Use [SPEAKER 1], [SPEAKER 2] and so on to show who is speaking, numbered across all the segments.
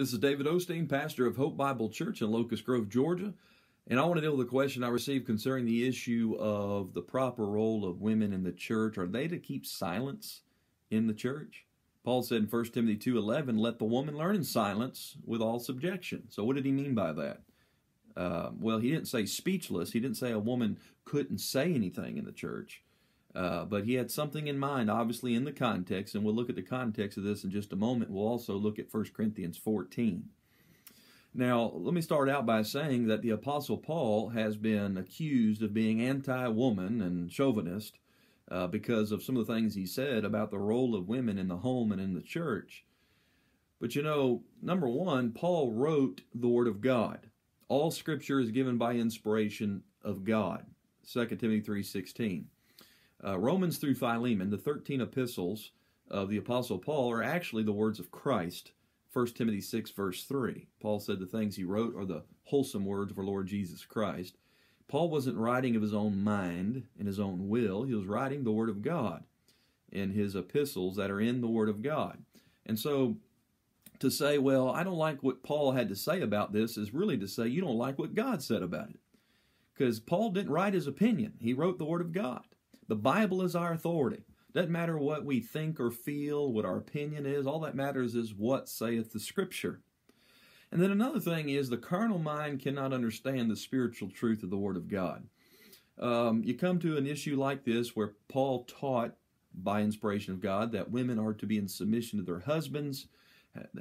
[SPEAKER 1] This is David O'Steen, pastor of Hope Bible Church in Locust Grove, Georgia. And I want to deal with a question I received concerning the issue of the proper role of women in the church. Are they to keep silence in the church? Paul said in 1 Timothy 2.11, let the woman learn in silence with all subjection. So what did he mean by that? Uh, well, he didn't say speechless. He didn't say a woman couldn't say anything in the church. Uh, but he had something in mind, obviously, in the context, and we'll look at the context of this in just a moment. We'll also look at 1 Corinthians 14. Now, let me start out by saying that the Apostle Paul has been accused of being anti woman and chauvinist uh, because of some of the things he said about the role of women in the home and in the church. But you know, number one, Paul wrote the Word of God. All Scripture is given by inspiration of God. 2 Timothy 3.16. Uh, Romans through Philemon, the 13 epistles of the Apostle Paul, are actually the words of Christ. 1 Timothy 6, verse 3. Paul said the things he wrote are the wholesome words of our Lord Jesus Christ. Paul wasn't writing of his own mind and his own will, he was writing the Word of God in his epistles that are in the Word of God. And so to say, well, I don't like what Paul had to say about this is really to say you don't like what God said about it. Because Paul didn't write his opinion, he wrote the Word of God. The Bible is our authority. Doesn't matter what we think or feel, what our opinion is, all that matters is what saith the Scripture. And then another thing is the carnal mind cannot understand the spiritual truth of the Word of God. Um, you come to an issue like this where Paul taught by inspiration of God that women are to be in submission to their husbands,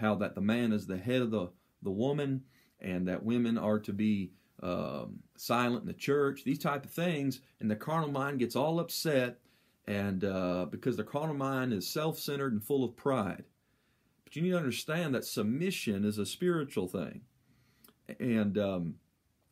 [SPEAKER 1] how that the man is the head of the, the woman, and that women are to be um, silent in the church, these type of things, and the carnal mind gets all upset, and uh, because the carnal mind is self-centered and full of pride. But you need to understand that submission is a spiritual thing, and um,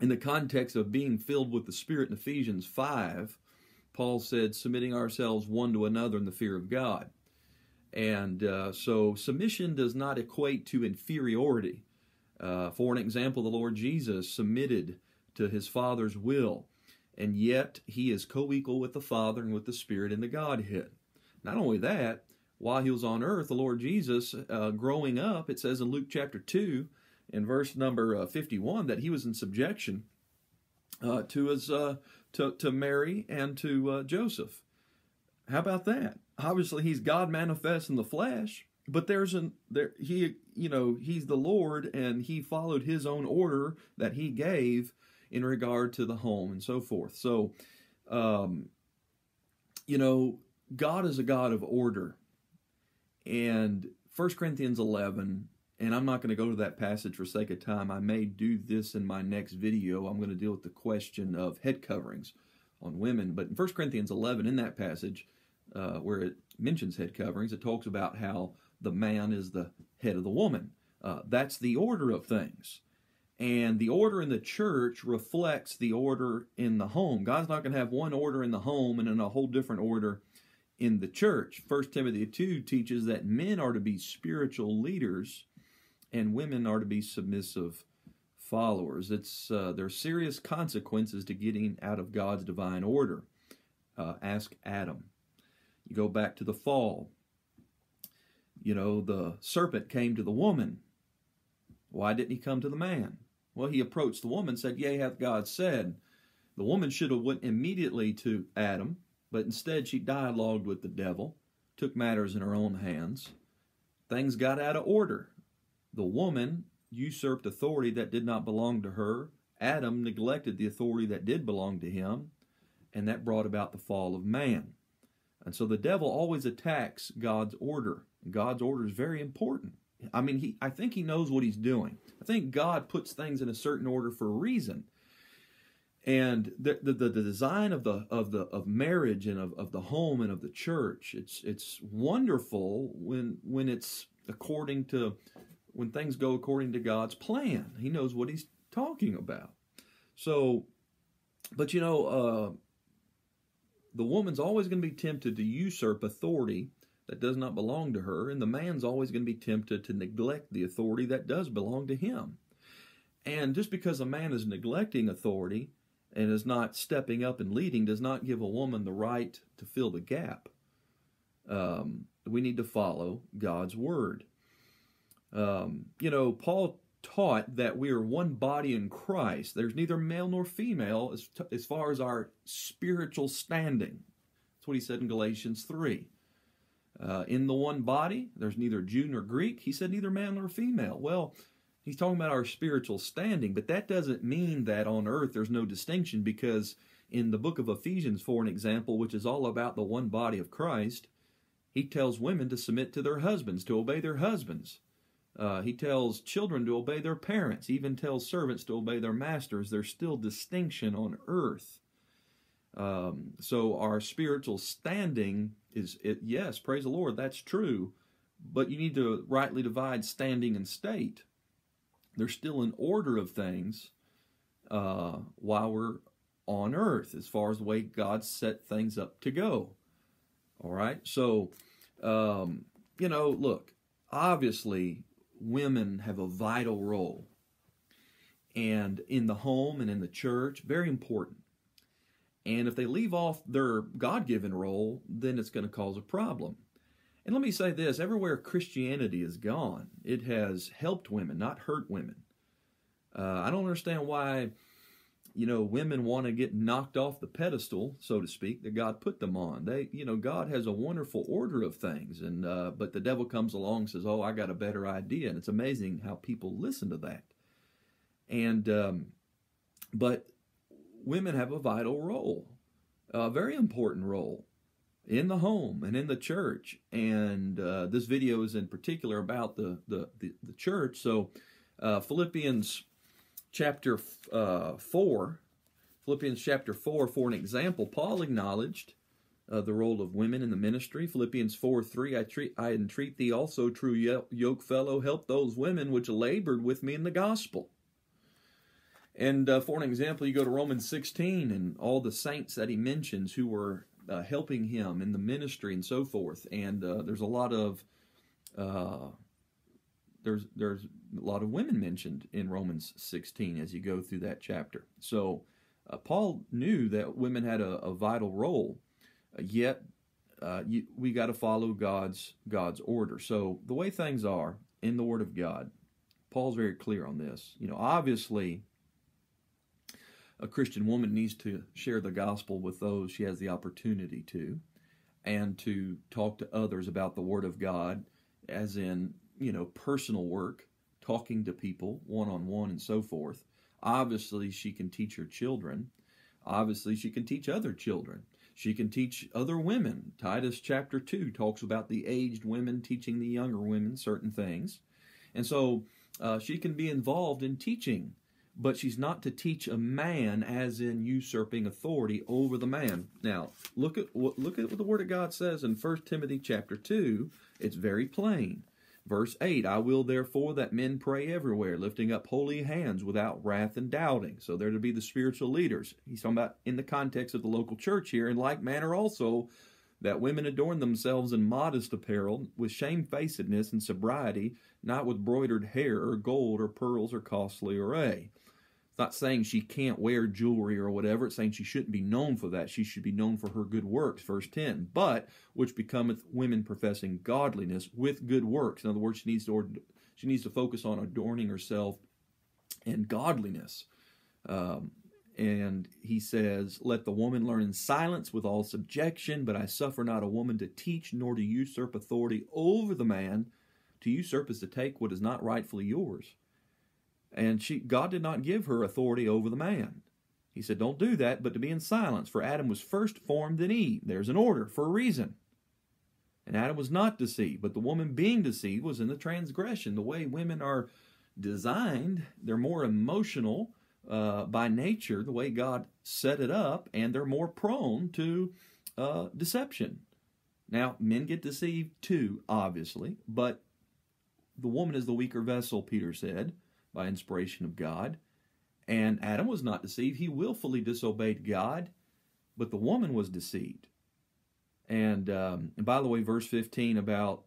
[SPEAKER 1] in the context of being filled with the Spirit in Ephesians five, Paul said, submitting ourselves one to another in the fear of God. And uh, so submission does not equate to inferiority. Uh, for an example, the Lord Jesus submitted to his Father's will, and yet he is co equal with the Father and with the Spirit in the Godhead. Not only that, while he was on earth, the Lord Jesus, uh, growing up, it says in Luke chapter 2, in verse number uh, 51, that he was in subjection uh, to his uh, to, to Mary and to uh, Joseph. How about that? Obviously, he's God manifest in the flesh, but there's an there he you know he's the lord and he followed his own order that he gave in regard to the home and so forth. So um you know god is a god of order. And 1 corinthians 11 and i'm not going to go to that passage for sake of time. I may do this in my next video. I'm going to deal with the question of head coverings on women. But in 1 corinthians 11 in that passage uh, where it mentions head coverings it talks about how the man is the head of the woman. Uh, that's the order of things. And the order in the church reflects the order in the home. God's not going to have one order in the home and then a whole different order in the church. First Timothy 2 teaches that men are to be spiritual leaders and women are to be submissive followers. It's uh, there are serious consequences to getting out of God's divine order. Uh, ask Adam. You go back to the fall. You know, the serpent came to the woman. Why didn't he come to the man? Well, he approached the woman, said, Yea, hath God said. The woman should have went immediately to Adam, but instead she dialogued with the devil, took matters in her own hands. Things got out of order. The woman usurped authority that did not belong to her. Adam neglected the authority that did belong to him, and that brought about the fall of man. And so the devil always attacks God's order. God's order is very important. I mean, he I think he knows what he's doing. I think God puts things in a certain order for a reason. And the, the, the design of the of the of marriage and of, of the home and of the church, it's it's wonderful when when it's according to when things go according to God's plan. He knows what he's talking about. So, but you know, uh, the woman's always going to be tempted to usurp authority that does not belong to her, and the man's always going to be tempted to neglect the authority that does belong to him. And just because a man is neglecting authority and is not stepping up and leading does not give a woman the right to fill the gap. Um, we need to follow God's word. Um, you know, Paul taught that we are one body in Christ. There's neither male nor female as, t- as far as our spiritual standing. That's what he said in Galatians 3. Uh, in the one body, there's neither Jew nor Greek. He said neither male nor female. Well, he's talking about our spiritual standing, but that doesn't mean that on earth there's no distinction because in the book of Ephesians, for an example, which is all about the one body of Christ, he tells women to submit to their husbands, to obey their husbands. Uh, he tells children to obey their parents, even tells servants to obey their masters. There's still distinction on earth. Um, so our spiritual standing is, it, yes, praise the Lord, that's true, but you need to rightly divide standing and state. There's still an order of things uh, while we're on earth as far as the way God set things up to go. All right, so um, you know, look, obviously women have a vital role. And in the home and in the church, very important. And if they leave off their God given role, then it's going to cause a problem. And let me say this everywhere Christianity has gone, it has helped women, not hurt women. Uh, I don't understand why you know, women want to get knocked off the pedestal, so to speak, that God put them on. They, you know, God has a wonderful order of things, and uh, but the devil comes along and says, "Oh, I got a better idea," and it's amazing how people listen to that. And um, but women have a vital role, a very important role in the home and in the church. And uh, this video is in particular about the the the, the church. So uh, Philippians chapter uh, 4, Philippians chapter 4, for an example, Paul acknowledged uh, the role of women in the ministry. Philippians 4 3, I, treat, I entreat thee also, true yoke fellow, help those women which labored with me in the gospel. And uh, for an example, you go to Romans 16 and all the saints that he mentions who were uh, helping him in the ministry and so forth. And uh, there's a lot of uh, there's there's a lot of women mentioned in Romans 16 as you go through that chapter. So uh, Paul knew that women had a, a vital role, uh, yet uh, you, we got to follow God's God's order. So the way things are in the Word of God, Paul's very clear on this. You know, obviously, a Christian woman needs to share the gospel with those she has the opportunity to, and to talk to others about the Word of God, as in you know personal work talking to people one on one and so forth. Obviously, she can teach her children. Obviously, she can teach other children. She can teach other women. Titus chapter 2 talks about the aged women teaching the younger women certain things. And so uh, she can be involved in teaching, but she's not to teach a man as in usurping authority over the man. Now, look at what look at what the word of God says in 1 Timothy chapter 2. It's very plain. Verse 8 I will therefore that men pray everywhere, lifting up holy hands without wrath and doubting. So they're to be the spiritual leaders. He's talking about in the context of the local church here. In like manner also, that women adorn themselves in modest apparel, with shamefacedness and sobriety, not with broidered hair or gold or pearls or costly array. It's not saying she can't wear jewelry or whatever. It's saying she shouldn't be known for that. She should be known for her good works, verse 10. But which becometh women professing godliness with good works. In other words, she needs to, she needs to focus on adorning herself in godliness. Um, and he says, Let the woman learn in silence with all subjection, but I suffer not a woman to teach nor to usurp authority over the man. To usurp is to take what is not rightfully yours. And she, God did not give her authority over the man. He said, Don't do that, but to be in silence, for Adam was first formed in Eve. There's an order for a reason. And Adam was not deceived, but the woman being deceived was in the transgression. The way women are designed, they're more emotional uh, by nature, the way God set it up, and they're more prone to uh, deception. Now, men get deceived too, obviously, but the woman is the weaker vessel, Peter said by inspiration of God. And Adam was not deceived. He willfully disobeyed God, but the woman was deceived. And, um, and by the way, verse 15 about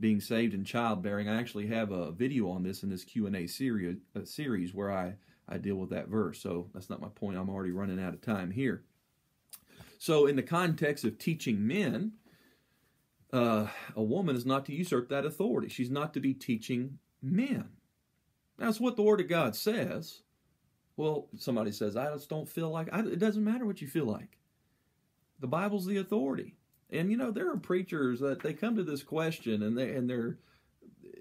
[SPEAKER 1] being saved in childbearing, I actually have a video on this in this Q&A series, a series where I, I deal with that verse. So that's not my point. I'm already running out of time here. So in the context of teaching men, uh, a woman is not to usurp that authority. She's not to be teaching men. That's what the Word of God says. Well, somebody says, I just don't feel like, I, it doesn't matter what you feel like. The Bible's the authority. And you know, there are preachers that they come to this question and they and they're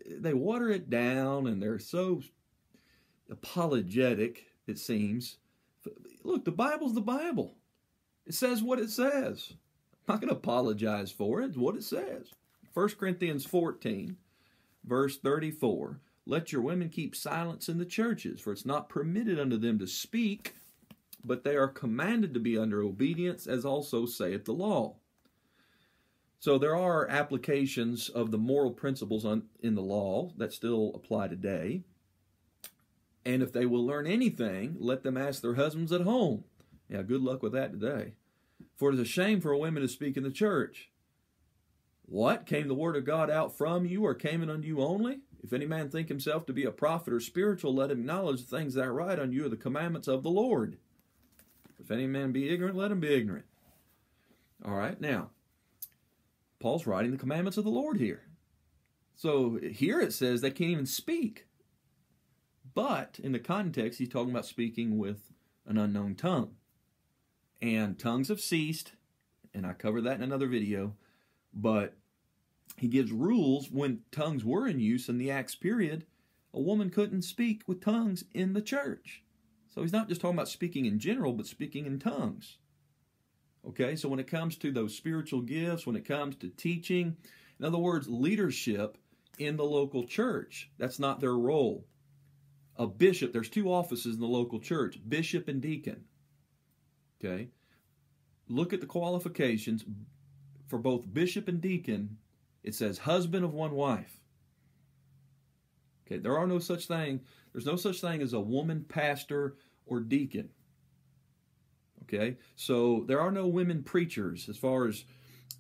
[SPEAKER 1] they water it down and they're so apologetic, it seems. Look, the Bible's the Bible. It says what it says. I'm not going to apologize for it. It's what it says. 1 Corinthians 14, verse 34. Let your women keep silence in the churches, for it's not permitted unto them to speak, but they are commanded to be under obedience, as also saith the law. So there are applications of the moral principles on, in the law that still apply today. And if they will learn anything, let them ask their husbands at home. Yeah, good luck with that today. For it is a shame for a woman to speak in the church. What? Came the word of God out from you, or came it unto you only? If any man think himself to be a prophet or spiritual, let him acknowledge the things that write on you are the commandments of the Lord. If any man be ignorant, let him be ignorant. All right, now, Paul's writing the commandments of the Lord here. So here it says they can't even speak. But in the context, he's talking about speaking with an unknown tongue. And tongues have ceased, and I covered that in another video. But he gives rules when tongues were in use in the Acts period. A woman couldn't speak with tongues in the church. So he's not just talking about speaking in general, but speaking in tongues. Okay, so when it comes to those spiritual gifts, when it comes to teaching, in other words, leadership in the local church, that's not their role. A bishop, there's two offices in the local church bishop and deacon. Okay, look at the qualifications for both bishop and deacon. It says husband of one wife. Okay, there are no such thing, there's no such thing as a woman pastor or deacon. Okay, so there are no women preachers as far as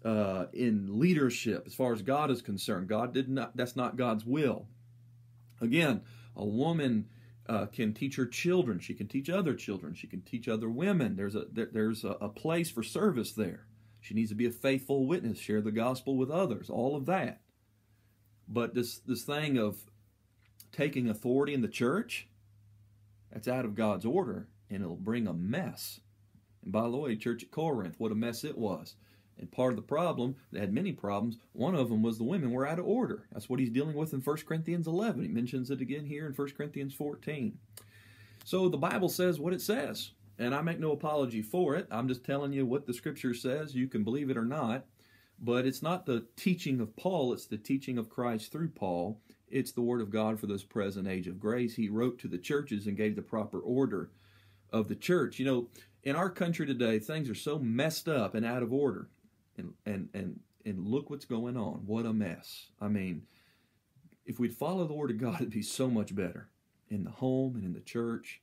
[SPEAKER 1] uh, in leadership, as far as God is concerned. God did not. That's not God's will. Again, a woman uh, can teach her children. She can teach other children. She can teach other women. There's a there, there's a, a place for service there. She needs to be a faithful witness, share the gospel with others. All of that. But this this thing of taking authority in the church, that's out of God's order, and it'll bring a mess. And by the way, church at Corinth, what a mess it was. And part of the problem, they had many problems. One of them was the women were out of order. That's what he's dealing with in 1 Corinthians 11. He mentions it again here in 1 Corinthians 14. So the Bible says what it says. And I make no apology for it. I'm just telling you what the scripture says. You can believe it or not. But it's not the teaching of Paul, it's the teaching of Christ through Paul. It's the word of God for this present age of grace. He wrote to the churches and gave the proper order of the church. You know, in our country today, things are so messed up and out of order. And and and and look what's going on. What a mess. I mean, if we'd follow the word of God, it'd be so much better in the home and in the church.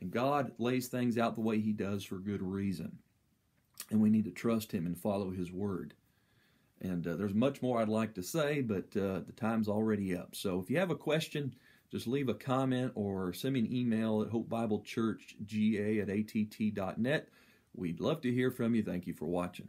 [SPEAKER 1] And God lays things out the way he does for good reason. And we need to trust him and follow his word. And uh, there's much more I'd like to say, but uh, the time's already up. So if you have a question, just leave a comment or send me an email at hopebiblechurchga at att.net. We'd love to hear from you. Thank you for watching.